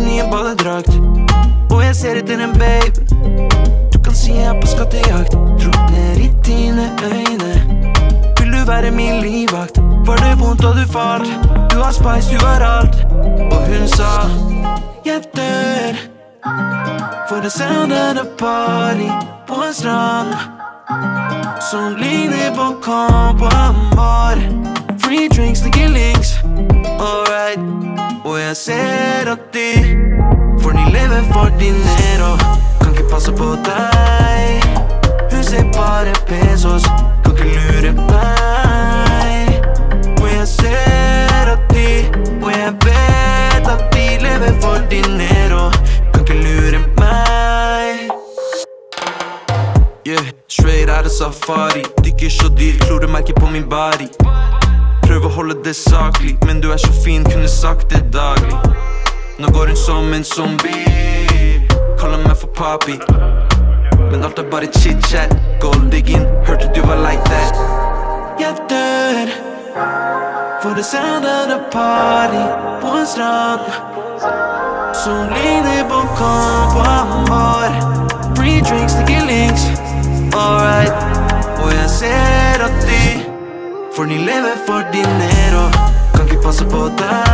badedrakt. Og jeg ser etter en babe. Du kan si jeg er på skattejakt. Drukner i dine øyne. Vil du være min livvakt? Var det vondt da du falt? Du har spice, du har alt. Og hun sa jeg dør for en sound of a party på en strand som ligner på Camp Ambar. Free drinks the killings, alright. Og jeg ser at de dinero. Kan ikke passe på deg. Hun ser bare pesos, kan ikke lure meg. Og jeg ser at de Og jeg vet at de lever for dinero. Kan ikke lure meg. Yeah, straight out of safari Dykker så dyr, kloremerker på min body Prøv å holde det saklig Men du er så fin, kunne sagt det daglig Nå går hun som en zombie Kaller meg for papi Men alt er bare chit-chat Gold digging, hørte du var like that. Jeg dør For å sende deg party. På en strand Som ligner på Camp Ambar Free drinks til killings Alright. Og jeg ser at de For de lever for dinero. Kan ikke passe på deg